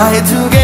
night together.